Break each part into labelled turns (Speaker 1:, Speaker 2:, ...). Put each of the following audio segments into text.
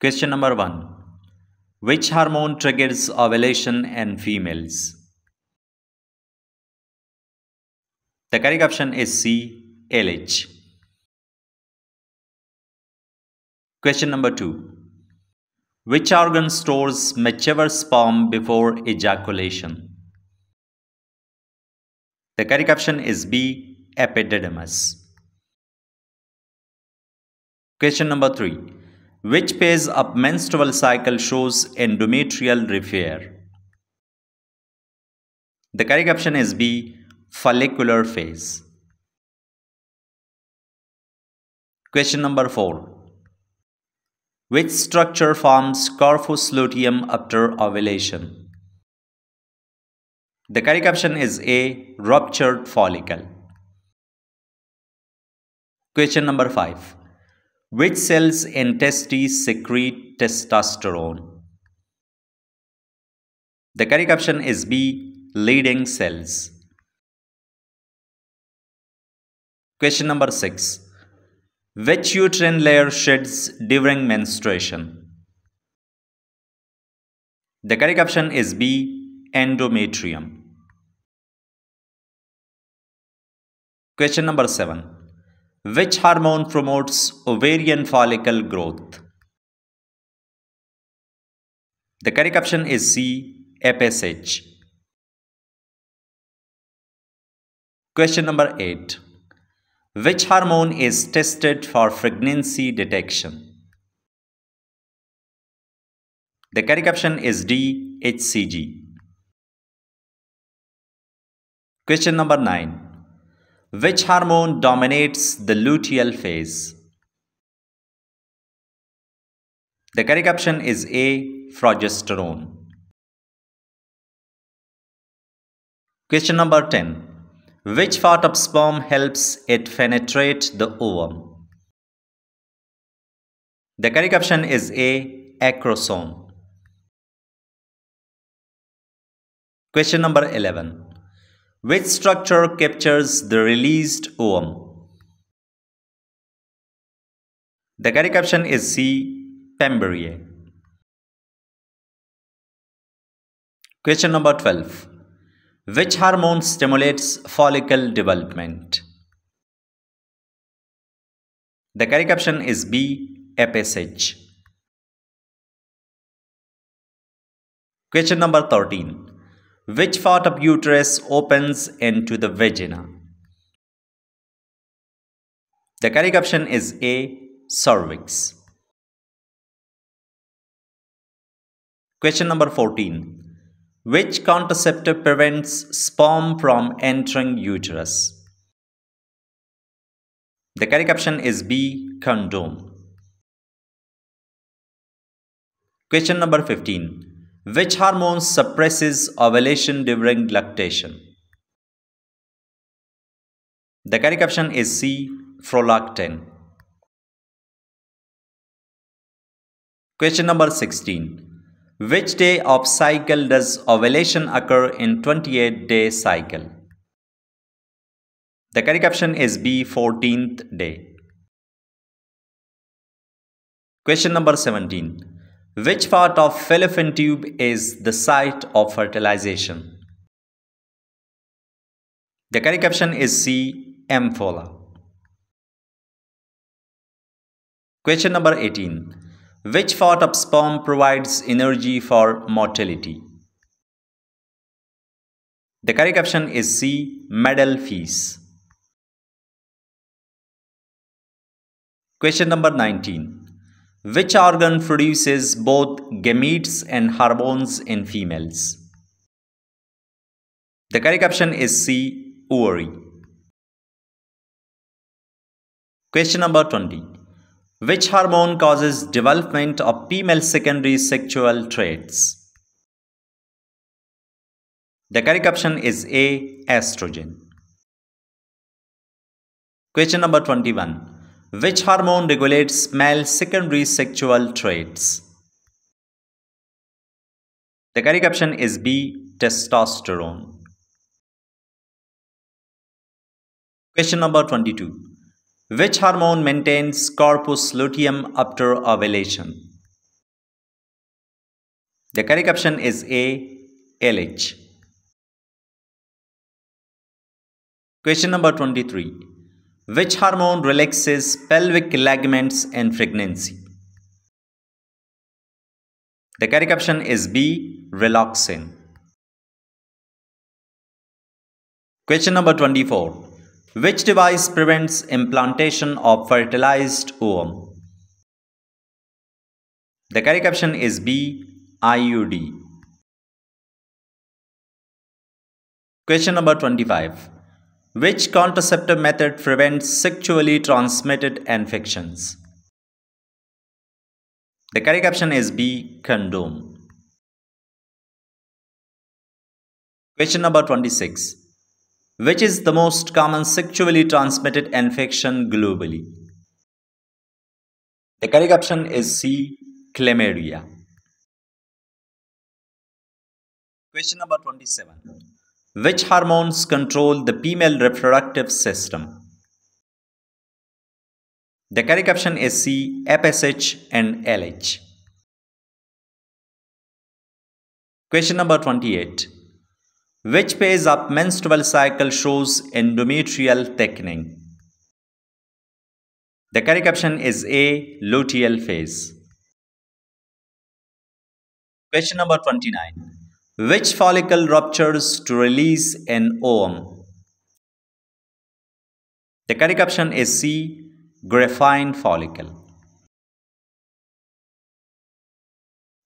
Speaker 1: Question number 1. Which hormone triggers ovulation in females? The correct option is C. LH. Question number 2. Which organ stores mature sperm before ejaculation? The correct option is B. Epididymis. Question number 3. Which phase of menstrual cycle shows endometrial repair? The correct option is B. Follicular phase. Question number 4. Which structure forms corpus luteum after ovulation? The correct option is A. Ruptured follicle. Question number 5. Which cells in testes secrete testosterone? The correct option is B. Leydig cells. Question number 6. Which uterine layer sheds during menstruation? The correct option is B. Endometrium. Question number 7. Which hormone promotes ovarian follicle growth? The correct option is C. FSH. Question number 8. Which hormone is tested for pregnancy detection? The correct option is D. HCG. Question number 9. Which hormone dominates the luteal phase? The correct option is A. Progesterone. Question number 10. Which part of sperm helps it penetrate the ovum? The correct option is A. Acrosome. Question number 11. Which structure captures the released ovum? The correct option is C. Fimbriae. Question number 12. Which hormone stimulates follicle development? The correct option is B. FSH. Question number 13. Which part of uterus opens into the vagina? The correct option is A. Cervix. Question number 14. Which contraceptive prevents sperm from entering uterus? The correct option is B. Condom. Question number 15. Which hormone suppresses ovulation during lactation? The correct option is C. Prolactin. Question number 16. Which day of cycle does ovulation occur in 28 day cycle? The correct option is B. 14th day. Question number 17. Which part of fallopian tube is the site of fertilization? The correct option is C. Ampulla. Question number 18. Which part of sperm provides energy for motility? The correct option is C. Middle piece. Question number 19. Which organ produces both gametes and hormones in females? The correct option is C. Ovary. Question number 20. Which hormone causes development of female secondary sexual traits? The correct option is A. Estrogen. Question number 21. Which hormone regulates male secondary sexual traits? The correct option is B. Testosterone. Question number 22. Which hormone maintains corpus luteum after ovulation? The correct option is A. LH. Question number 23. Which hormone relaxes pelvic ligaments in pregnancy? The correct option is B. Relaxin. Question number 24. Which device prevents implantation of fertilized ovum? The correct option is B. IUD. Question number 25. Which contraceptive method prevents sexually transmitted infections? The correct option is B. Condom. Question number 26. Which is the most common sexually transmitted infection globally? The correct option is C. Chlamydia. Question number 27. Which hormones control the female reproductive system? The correct option is C. FSH and LH. Question number 28. Which phase of menstrual cycle shows endometrial thickening? The correct option is A. Luteal phase. Question number 29. Which follicle ruptures to release an ovum? The correct option is C. Graafian follicle.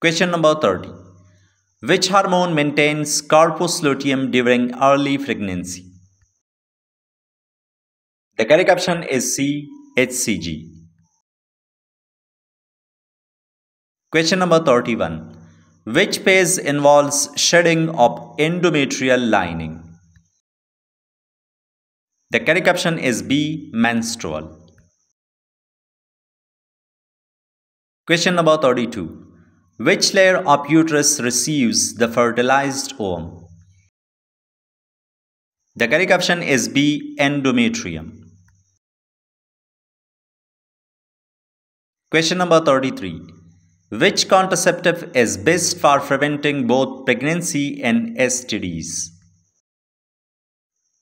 Speaker 1: Question number 30. Which hormone maintains corpus luteum during early pregnancy? The correct option is C. HCG. Question number 31. Which phase involves shedding of endometrial lining? The correct option is B. Menstrual. Question number 32. Which layer of uterus receives the fertilized ovum? The correct option is B. Endometrium. Question number 33. Which contraceptive is best for preventing both pregnancy and STDs?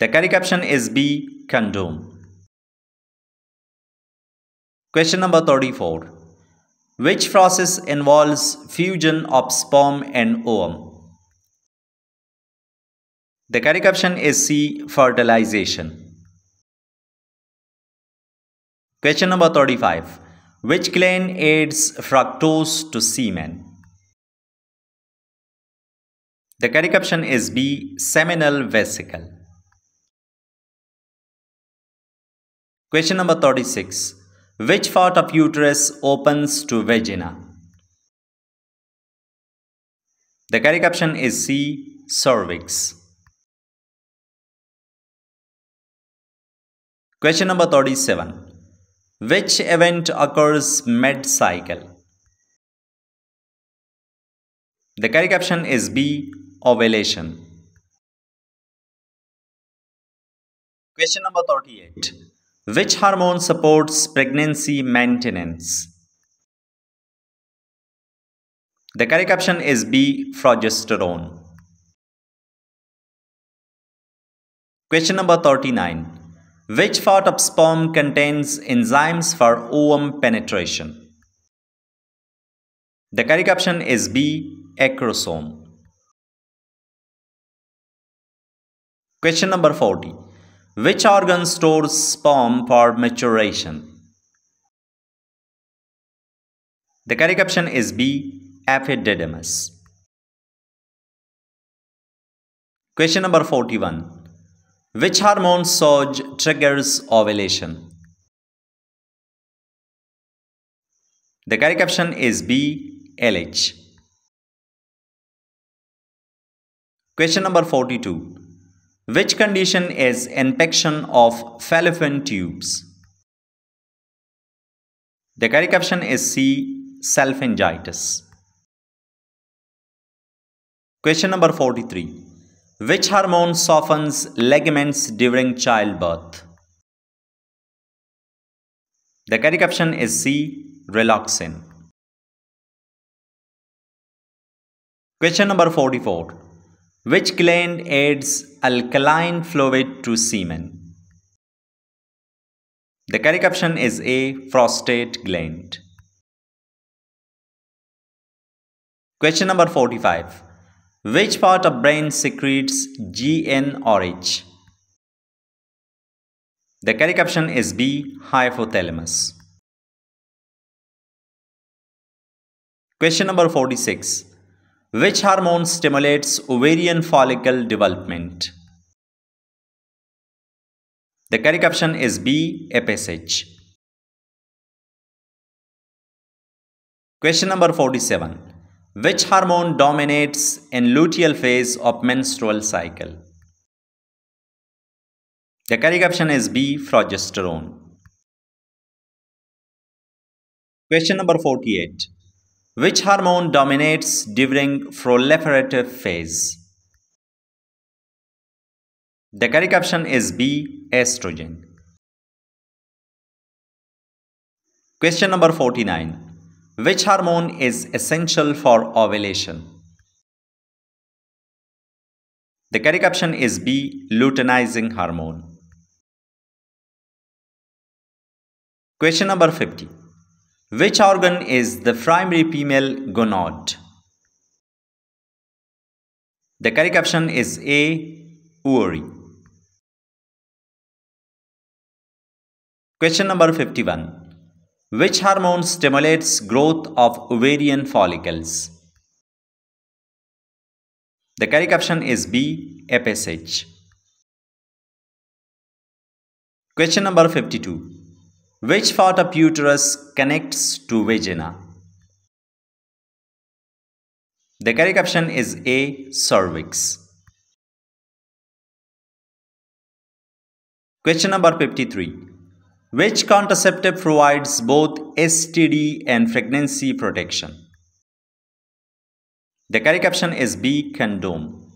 Speaker 1: The correct option is B. Condom. Question number 34. Which process involves fusion of sperm and ovum? The correct option is C. Fertilization. Question number 35. Which gland aids fructose to semen? The correct option is B. Seminal vesicle. Question number 36. Which part of uterus opens to vagina? The correct option is C. Cervix. Question number 37. Which event occurs mid-cycle? The correct option is B. Ovulation. Question number 38. Which hormone supports pregnancy maintenance? The correct option is B. Progesterone. Question number 39. Which part of sperm contains enzymes for ovum penetration? The correct option is B. Acrosome. Question number 40. Which organ stores sperm for maturation? The correct option is B. Epididymis. Question number 41. Which hormone surge triggers ovulation? The correct option is B. LH. Question number 42. Which condition is infection of fallopian tubes? The correct option is C. Salpingitis. Question number 43. Which hormone softens ligaments during childbirth? The correct option is C. Relaxin. Question number 44. Which gland adds alkaline fluid to semen? The correct option is A. Prostate gland. Question number 45. Which part of brain secretes GnRH? The correct option is B. Hypothalamus. Question number 46. Which hormone stimulates ovarian follicle development? The correct option is B. FSH. Question number 47. Which hormone dominates in luteal phase of menstrual cycle? The correct option is B. Progesterone. Question number 48. Which hormone dominates during proliferative phase? The correct option is B. Estrogen. Question number 49. Which hormone is essential for ovulation? The correct option is B. Luteinizing hormone. Question number 50. Which organ is the primary female gonad? The correct option is A. Ovary. Question number 51. Which hormone stimulates growth of ovarian follicles? The correct option is B. FSH. Question number 52. Which part of uterus connects to vagina? The correct option is A. Cervix. Question number 53. Which contraceptive provides both STD and pregnancy protection? The correct option is B. Condom.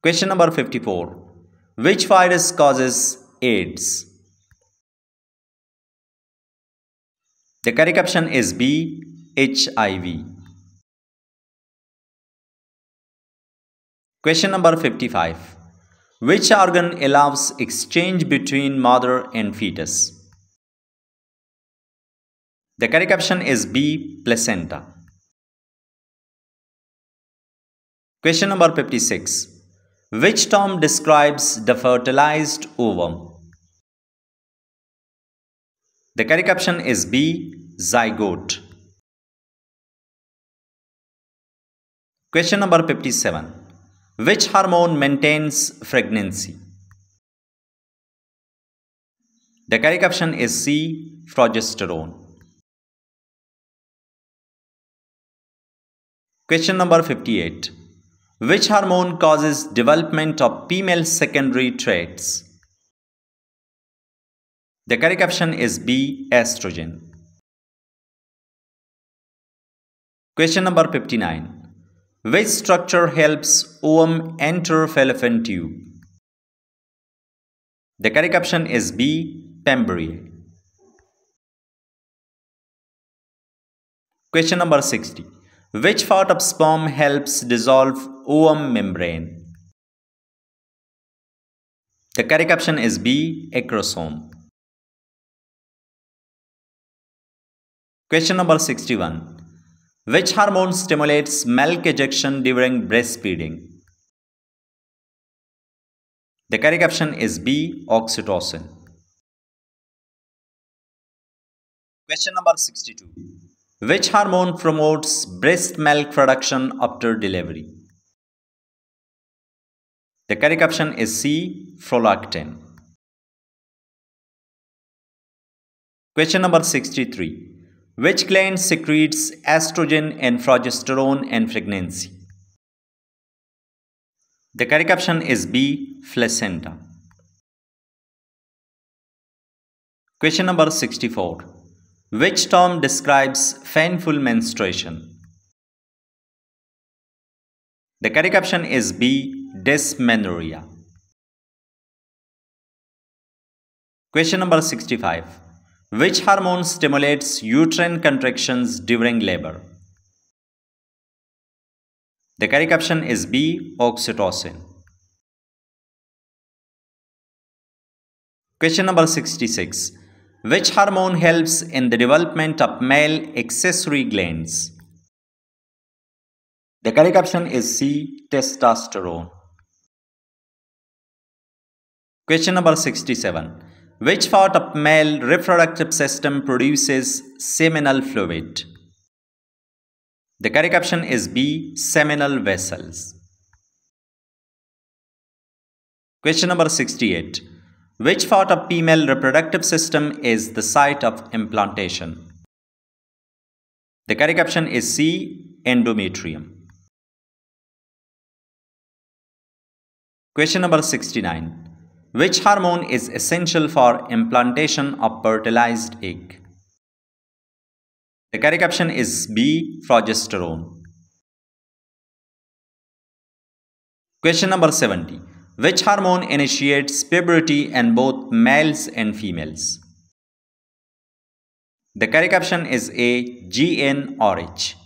Speaker 1: Question number 54. Which virus causes AIDS. The correct option is B. HIV. Question number 55. Which organ allows exchange between mother and fetus? The correct option is B. Placenta. Question number 56. Which term describes the fertilized ovum? The correct option is B. Zygote. Question number 57. Which hormone maintains pregnancy? The correct option is C. Progesterone. Question number 58. Which hormone causes development of female secondary traits? The correct option is B. Estrogen. Question number 59. Which structure helps ovum enter fallopian tube? The correct option is B. Membrane. Question number 60. Which part of sperm helps dissolve ovum membrane? The correct option is B. Acrosome. Question number 61. Which hormone stimulates milk ejection during breastfeeding? The correct option is B. Oxytocin. Question number 62. Which hormone promotes breast milk production after delivery? The correct option is C. Prolactin. Question number 63. Which gland secretes estrogen and progesterone in pregnancy? The correct option is B. Placenta. Question number 64. Which term describes painful menstruation? The correct option is B. Dysmenorrhea. Question number 65. Which hormone stimulates uterine contractions during labor? The correct option is B. Oxytocin. Question number 66. Which hormone helps in the development of male accessory glands? The correct option is C. Testosterone. Question number 67. Which part of male reproductive system produces seminal fluid? The correct option is B. Seminal vesicles. Question number 68. Which part of female reproductive system is the site of implantation? The correct option is C. Endometrium. Question number 69. Which hormone is essential for implantation of fertilized egg? The correct option is B. Progesterone. Question number 70. Which hormone initiates puberty in both males and females? The correct option is A. GnRH.